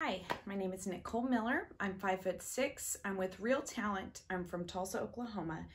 Hi, my name is Nicole Miller. I'm five foot six. I'm with Real Talent. I'm from Tulsa, Oklahoma.